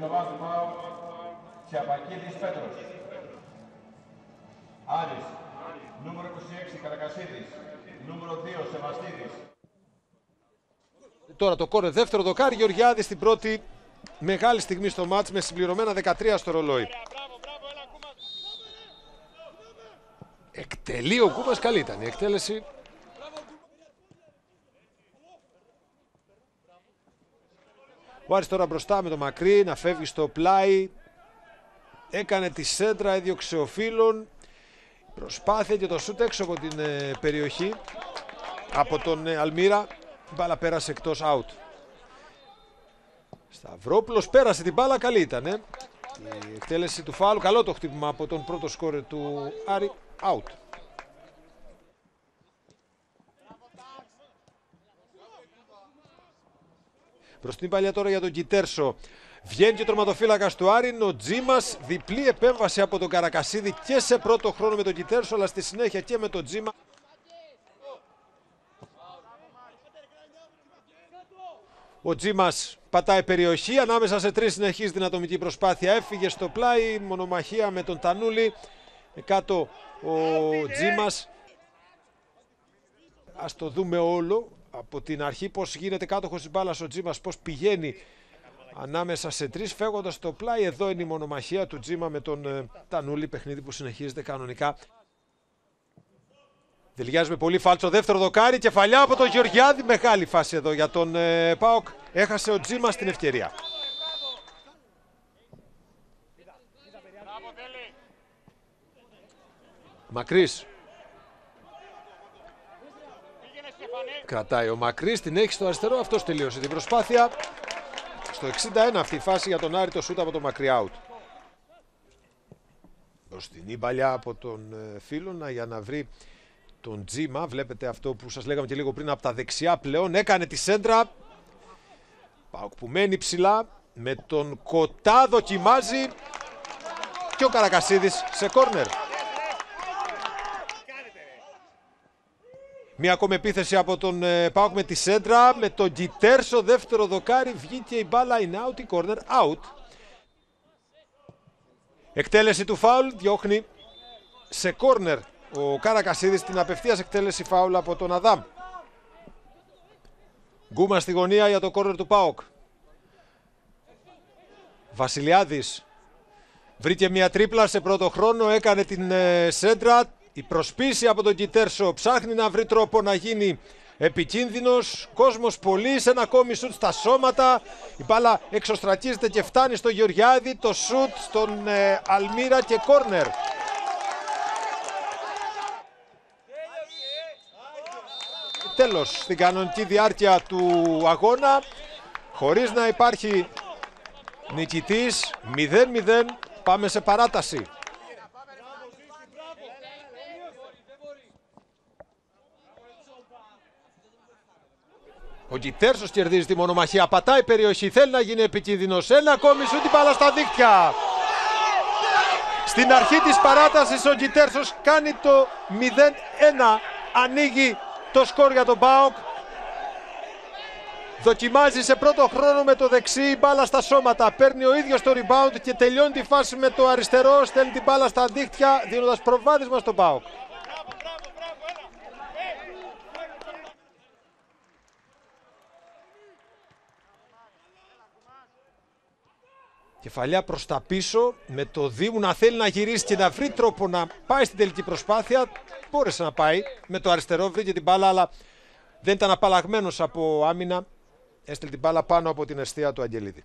στην ομάδα του ΠΑΟ, Τσιαπακίδης Πέτρος. Άρης, νούμερο 26 Καρακασίδης, νούμερο 2 Σεβαστίδης. Τώρα το κόρε δεύτερο δοκάρι Γεωργιάδης στην πρώτη μεγάλη στιγμή στο μάτς με συμπληρωμένα 13 στο ρολόι. Εκτελεί ο Κούβας, καλή ήταν η εκτέλεση. Ο Άρης τώρα μπροστά με το μακρύ να φεύγει στο πλάι. Έκανε τη σέντρα, έδιωξε ο φίλων. Προσπάθεια και το σούτ έξω από την ε, περιοχή. Από τον ε, Αλμύρα. Η μπάλα πέρασε εκτός out. Σταυρόπουλος πέρασε την μπάλα, καλή ήταν. Ε. Η εκτέλεση του φάλου, καλό το χτύπημα από τον πρώτο σκόρε του Άρη, out. Προς την παλιά τώρα για τον Κιτέρσο. Βγαίνει και ο τροματοφύλακα του Άρη, ο Τζίμα. Διπλή επέμβαση από τον Καρακασίδη και σε πρώτο χρόνο με τον Κιτέρσο, αλλά στη συνέχεια και με τον Τζίμα. Ο Τζίμας πατάει περιοχή. Ανάμεσα σε τρεις συνεχίζει την ατομική προσπάθεια. Έφυγε στο πλάι. Μονομαχία με τον Τανούλη. Κάτω ο Τζίμας. Α το δούμε όλο από την αρχή πώς γίνεται κάτοχος της μπάλας ο Τζίμας, πώς πηγαίνει ανάμεσα σε τρεις, φεύγοντας στο πλάι. Εδώ είναι η μονομαχία του Τζίμα με τον ε, Τανούλη. Παιχνίδι που συνεχίζεται κανονικά. Δηλιάζει με πολύ φάλτσο δεύτερο δοκάρι. Κεφαλιά από τον Γεωργιάδη. Μεγάλη φάση εδώ για τον ε, Πάοκ. Έχασε ο Τζίμας στην ευκαιρία. Μακρύς. Κρατάει ο Μακρύς, την έχει στο αριστερό, αυτός τελείωσε την προσπάθεια. Στο 61 αυτή η φάση για τον Άρη το σούτ από το μακρι out. Μπροστινή παλιά από τον ε, Φίλωνα για να βρει τον Τζίμα. Βλέπετε αυτό που σας λέγαμε και λίγο πριν από τα δεξιά πλέον. Έκανε τη σέντρα. Πάοκ που μένει ψηλά. Με τον Κοτά δοκιμάζει. Και ο Καρακασίδης σε κόρνερ. Μία ακόμη επίθεση από τον ε, Πάοκ με τη σέντρα. Με τον Γκιτέρσο δεύτερο δοκάρι. Βγήκε η μπάλα είναι out. Η corner out. Εκτέλεση του φάουλ. Διώχνει σε κόρνερ ο Καρακασίδης την απευθείας εκτέλεση φάουλ από τον Αδάμ. Γκούμα στη γωνία για το κόρνερ του Πάοκ. Βασιλιάδης βρήκε μια τρίπλα σε πρώτο χρόνο. Έκανε την ε, σέντρα. Η προσπίση από τον Κιτέρσο ψάχνει να βρει τρόπο να γίνει επικίνδυνος. Κόσμος πολύ σε ένα ακόμη σουτ στα σώματα. Η μπάλα εξωστρακίζεται και φτάνει στο Γεωργιάδη. Το σουτ στον ε, Αλμύρα και κόρνερ. Τέλος στην κανονική διάρκεια του αγώνα. Χωρίς να υπάρχει νικητής. 0-0. Πάμε σε παράταση. Ο Γκιτέρσο κερδίζει τη μονομαχία. Πατάει περιοχή. Θέλει να γίνει επικίνδυνος. Ένα ακόμη σου την μπάλα στα δίκτυα. Στην αρχή της παράτασης ο Γκιτέρσος κάνει το 0-1. Ανοίγει το σκορ για τον Μπάοκ. Δοκιμάζει σε πρώτο χρόνο με το δεξί μπάλα στα σώματα. Παίρνει ο ίδιος το rebound και τελειώνει τη φάση με το αριστερό. Στέλνει την μπάλα στα δίχτυα δίνοντας προβάδισμα στον Μπάοκ. Κεφαλιά προς τα πίσω με το Δήμου να θέλει να γυρίσει και να βρει τρόπο να πάει στην τελική προσπάθεια. Μπόρεσε να πάει με το αριστερό, βρήκε την μπάλα αλλά δεν ήταν απαλλαγμένος από άμυνα. Έστειλε την μπάλα πάνω από την αιστεία του Αγγελίδη.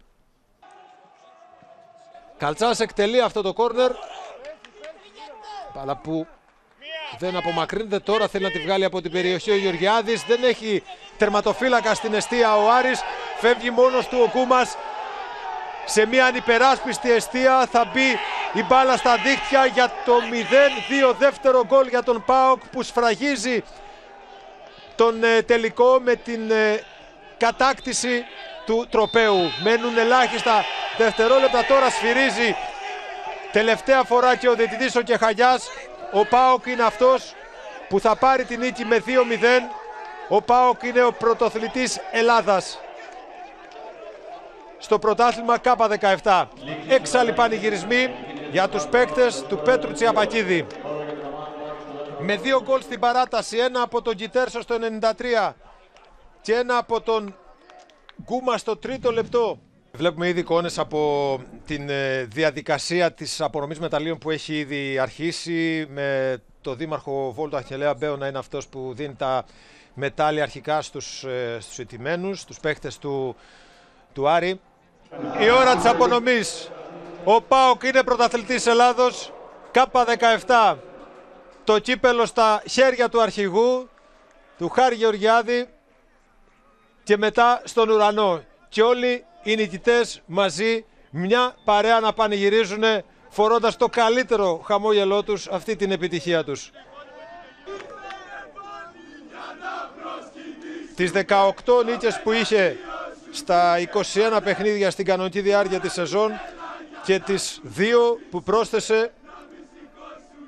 Καλτσάς εκτελεί αυτό το κόρνερ. Μπάλα που δεν απομακρύνεται τώρα, θέλει να τη βγάλει από την περιοχή ο Γεωργιάδης. Δεν έχει τερματοφύλακα στην αιστεία ο Άρης. Φεύγει μόνος του ο Κούμας σε μια ανυπεράσπιστη αιστεία θα μπει η μπάλα στα δίχτυα για το 0-2 δεύτερο γκολ για τον ΠΑΟΚ που σφραγίζει τον ε, τελικό με την ε, κατάκτηση του τροπέου. Μένουν ελάχιστα δευτερόλεπτα τώρα σφυρίζει τελευταία φορά και ο διαιτητής ο Κεχαγιάς. Ο ΠΑΟΚ είναι αυτός που θα πάρει την νίκη με 2-0. Ο ΠΑΟΚ είναι ο πρωτοθλητής Ελλάδας. Στο πρωτάθλημα K17. Έξαλλοι πανηγυρισμοί για τους παίκτες του Πέτρου Τσιαπακίδη. Με δύο γκολ στην παράταση, ένα από τον Κιτέρσο στο 93 και ένα από τον Γκούμα στο τρίτο λεπτό. Βλέπουμε ήδη εικόνες από την ε, διαδικασία της απονομής μεταλλίων που έχει ήδη αρχίσει με το δήμαρχο Βόλτο Αχελέα Μπέο να είναι αυτός που δίνει τα μετάλλια αρχικά στους, ε, στους ετημένους, στους παίχτες του, του Άρη. Η ώρα της απονομής. Ο ΠΑΟΚ είναι πρωταθλητής Ελλάδος, K17. Το κύπελο στα χέρια του αρχηγού, του Χάρη Γεωργιάδη και μετά στον ουρανό. Και όλοι οι νικητές μαζί, μια παρέα να πανηγυρίζουν φορώντας το καλύτερο χαμόγελό τους αυτή την επιτυχία τους. Τις 18 νίκες που είχε στα 21 παιχνίδια στην κανονική διάρκεια της σεζόν και τις δύο που πρόσθεσε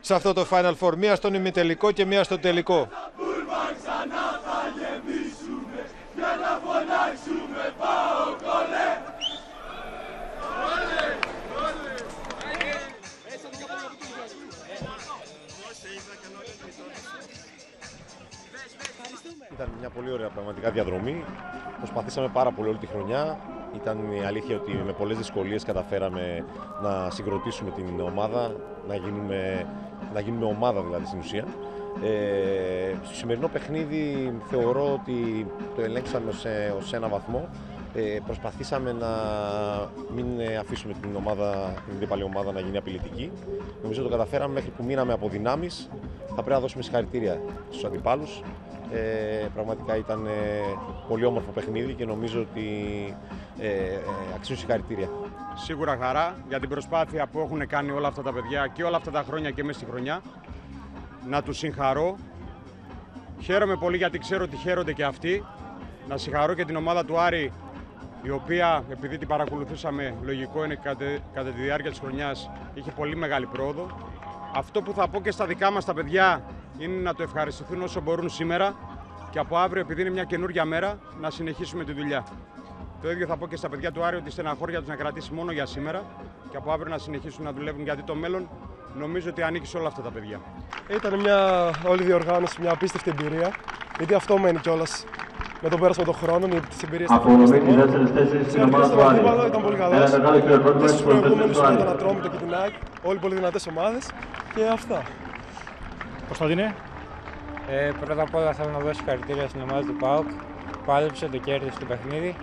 σε αυτό το Final Four. Μία στον ημιτελικό και μία στο τελικό. Ήταν μια πολύ ωραία πραγματικά διαδρομή. Προσπαθήσαμε πάρα πολύ όλη τη χρονιά. Ήταν η αλήθεια ότι με πολλές δυσκολίες καταφέραμε να συγκροτήσουμε την ομάδα, να γίνουμε, να γίνουμε ομάδα δηλαδή στην ουσία. Ε, στο σημερινό παιχνίδι θεωρώ ότι το ελέγξαμε σε, ως ένα βαθμό. Ε, προσπαθήσαμε να μην αφήσουμε την ομάδα, την αντίπαλη ομάδα να γίνει απειλητική. Νομίζω το καταφέραμε μέχρι που μείναμε από δυνάμεις. Θα πρέπει να δώσουμε συγχαρητήρια στους αντιπάλους. Ε, πραγματικά ήταν ε, πολύ όμορφο παιχνίδι και νομίζω ότι ε, ε, αξίζουν συγχαρητήρια. Σίγουρα χαρά για την προσπάθεια που έχουν κάνει όλα αυτά τα παιδιά και όλα αυτά τα χρόνια και μέσα στη χρονιά. Να τους συγχαρώ. Χαίρομαι πολύ γιατί ξέρω ότι χαίρονται και αυτοί. Να συγχαρώ και την ομάδα του Άρη η οποία επειδή την παρακολουθούσαμε λογικό είναι κατά, κατά τη διάρκεια της χρονιάς είχε πολύ μεγάλη πρόοδο. Αυτό που θα πω και στα δικά μας τα παιδιά είναι να το ευχαριστηθούν όσο μπορούν σήμερα και από αύριο επειδή είναι μια καινούργια μέρα να συνεχίσουμε τη δουλειά. Το ίδιο θα πω και στα παιδιά του Άρη ότι στεναχώρια τους να κρατήσει μόνο για σήμερα και από αύριο να συνεχίσουν να δουλεύουν γιατί το μέλλον νομίζω ότι ανήκει σε όλα αυτά τα παιδιά. Ήταν μια όλη διοργάνωση, μια απίστευτη εμπειρία. Γιατί αυτό μένει κιόλας με το πέρασμα των χρόνων, τις εμπειρίες του Απονομή τη δεύτερη θέση στην ομάδα του Άρη. Ήταν πολύ καλό. Ένα μεγάλο χειροκρότημα στου στου προσθέτες προηγούμενου του με Άρη. τον Ατρόμητο και την ΑΕΚ. Όλοι πολύ δυνατές ομάδες. Και αυτά. Κωνσταντίνε. Ε, πρώτα απ' όλα θέλω να δώσω συγχαρητήρια στην ομάδα του ΠΑΟΚ που άλυψε το κέρδισε το παιχνίδι.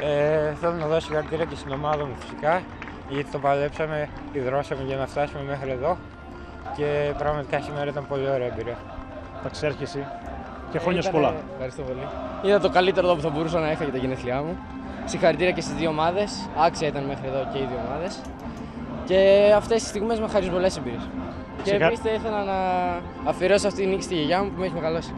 Ε, θέλω να δώσω συγχαρητήρια και στην ομάδα μου φυσικά γιατί το παλέψαμε, υδρώσαμε για να φτάσουμε μέχρι εδώ και πραγματικά σήμερα ήταν πολύ ωραία εμπειρία. Τα ξέρεις και εσύ. Και χρόνια σου Ήτανε- πολλά. Ευχαριστώ πολύ. Ήταν το καλύτερο εδώ που θα μπορούσα να είχα για τα γενέθλιά μου. Συγχαρητήρια και στις δύο ομάδες. Άξια ήταν μέχρι εδώ και οι δύο ομάδες. Και αυτές τις στιγμές με χαρίζουν πολλές εμπειρίες. Και Συγχα- επίση θα ήθελα να αφιερώσω αυτή τη νίκη στη γιαγιά μου που με έχει μεγαλώσει.